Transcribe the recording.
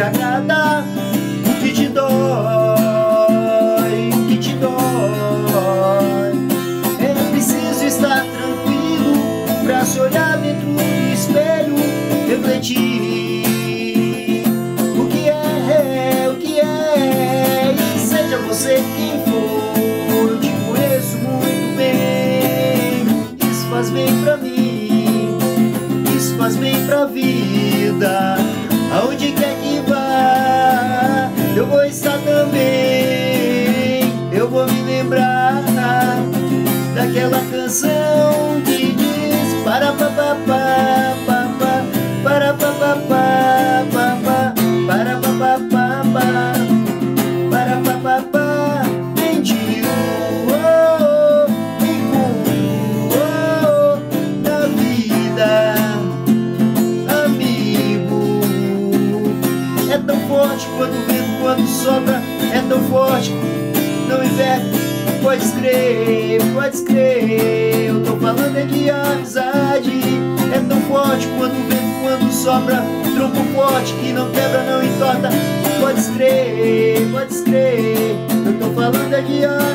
agrada, o que te dói, o que te dói. É preciso estar tranquilo pra se olhar dentro do espelho, refletir. O que é, o que é, e seja você quem for, eu te conheço muito bem. Isso faz bem pra mim, isso faz bem pra vida. Aonde quer que vá, eu vou estar também. Eu vou me lembrar daquela canção quando o vento, quando sopra, é tão forte, não inverte. Pode crer, pode crer, eu tô falando é de amizade. É tão forte quando o vento, quando sopra, tronco forte que não quebra, não entorta. Pode crer, pode crer, eu tô falando é de amizade.